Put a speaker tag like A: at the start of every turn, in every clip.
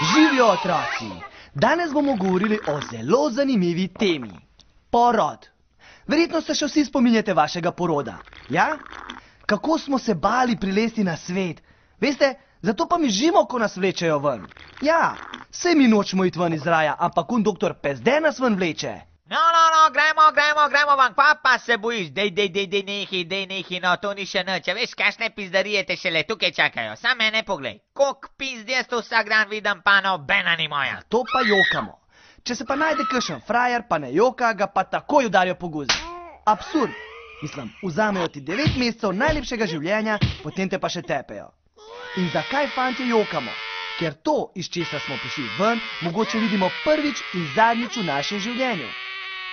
A: Živijo otroci! Danes bomo govorili o zelo zanimivi temi. Porod. Verjetno se še vsi spominjate vašega poroda. Ja? Kako smo se bali prilesti na svet. Veste, zato pa mi žimo, ko nas vlečejo ven. Ja, vse mi nočemo iti ven iz raja, ampak un doktor pezde nas ven vleče.
B: No, no, no, se bojiš, dej, dej, dej, dej, nehi, dej, nehi, no, to ni še nič, a veš, kakšne pizdarije te šele tukaj čakajo, sam mene poglej, koliko pizdjes to vsak dan vidim, pa nobena ni moja.
A: To pa jokamo. Če se pa najde kakšen frajer, pa ne joka, ga pa takoj udarijo po guzi. Absurd. Mislim, vzamejo ti devet mesecev najlepšega življenja, potem te pa še tepejo. In zakaj fantje jokamo? Ker to, iz česa smo prišli ven, mogoče vidimo prvič in zadnjič v našem življenju.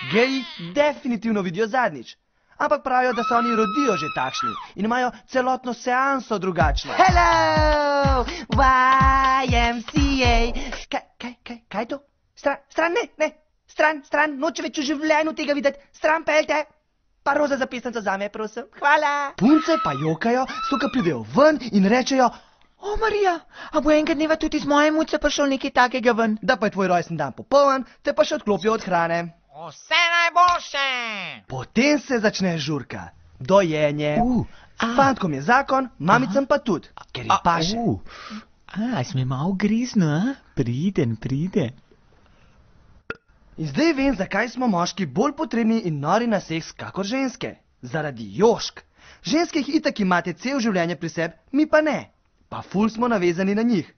A: Geji definitivno vidijo zadnjič. Ampak pravijo, da se oni rodijo že takšni in imajo celotno seanso drugačno.
C: Hello, YMCA. Kaj, kaj, kaj, kaj to? Stran, stran, ne, ne, stran, stran, noče več v življenju tega videti, stran pelte. Pa roza zapisnica za me, prosim. Hvala.
A: Punce pa jokajo, so ka pridejo ven in rečejo,
C: O, Marija, a bo enkrat dneva tudi z moje muce prišel nekaj takega ven?
A: da pa je tvoj rojsten dan popoln, te pa še odklopijo od hrane.
B: Vse najboljše!
A: Potem se začne žurka, dojenje.
C: Uh, a.
A: Fantkom je zakon, mamicam pa tudi, ker jim paše.
C: uh. A, si me malo grizno, a? Priden, priden.
A: In zdaj vem, zakaj smo moški bolj potrebni in nori na seks, kakor ženske. Zaradi jošk. Ženske jih itak imate cel življenje pri sebi, mi pa ne. Pa ful smo navezani na njih.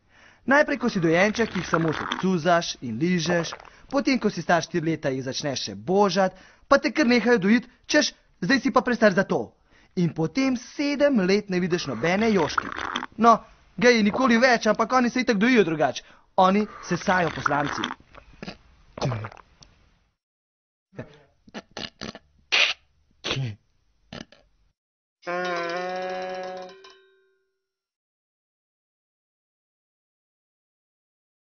A: Najprej, ko si dojenček, jih samo cuzaš in ližeš, potem, ko si star štiri leta, jih začneš še božati, pa te kar nehajo dojiti, češ, zdaj si pa prestar za to. In potem sedem let ne vidiš nobene joške. No, geji nikoli več, ampak oni se itak dojijo drugače. Oni se sajo poslanci. Mm.